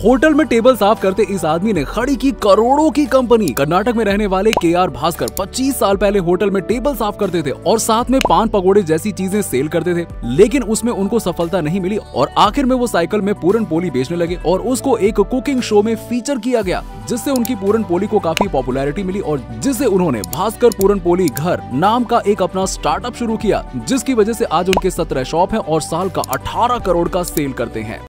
Hotel में table साफ़ करते इस आदमी ने खड़ी की करोड़ों की कंपनी। कर्नाटक में रहने वाले के आर भास्कर 25 साल पहले होटल में टेबल साफ़ करते थे और साथ में पान पकौड़े जैसी चीज़ें सेल करते थे। लेकिन उसमें उनको सफलता नहीं मिली और आखिर में वो साइकिल में पूरन पोली बेचने लगे और उसको एक कुकिंग शो में फीचर किया गया, जिससे उनकी पूरन पोली को काफ़ी पॉपुलैरिटी मिली और जिससे उन्होंने भास्कर पूरन पोली घर नाम का एक अपना स्टार्टअप शुरू किया, जिसकी वजह से आज उनके सत्रह शॉप है और साल का अठारह करोड़ का सेल करते हैं।